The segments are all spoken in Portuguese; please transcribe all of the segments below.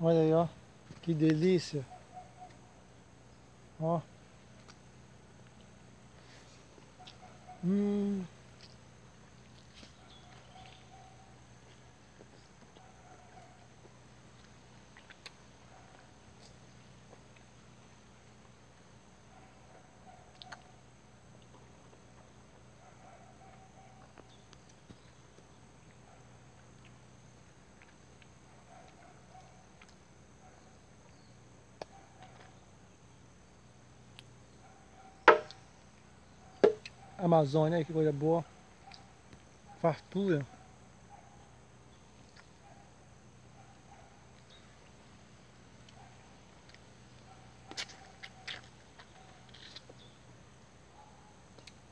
Olha aí, ó. Que delícia. Ó. Hum. Amazônia, que coisa boa. Fartura.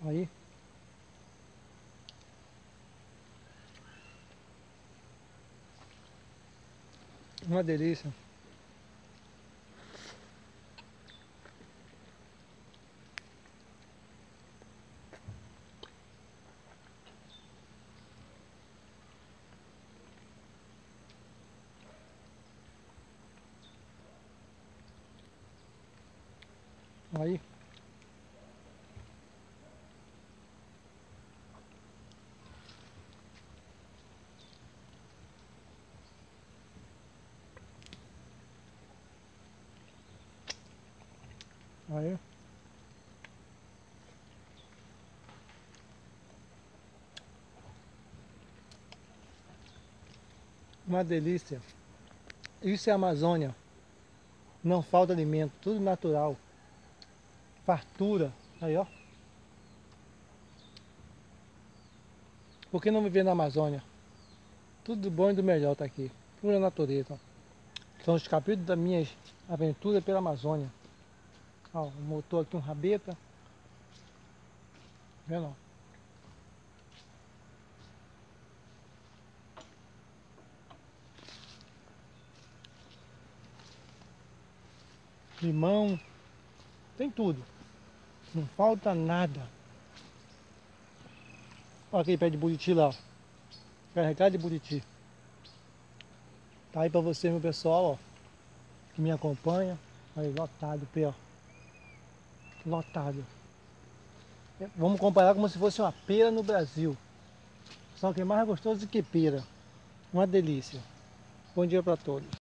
Aí. Uma delícia. Aí. Aí. Uma delícia. Isso é Amazônia. Não falta alimento, tudo natural. Fartura. Aí, ó. Por que não viver na Amazônia? Tudo do bom e do melhor tá aqui. Pura natureza. São os capítulos das minhas aventuras pela Amazônia. Ó, motor aqui, um rabeta. Vendo? Limão. Tem tudo. Não falta nada. Olha aquele pé de buriti lá. Carregado de buriti. Tá aí pra você, meu pessoal, ó. Que me acompanha. Aí, lotado o pé, ó. Lotado. Vamos comparar como se fosse uma pera no Brasil. Só que é mais gostoso que pera. Uma delícia. Bom dia para todos.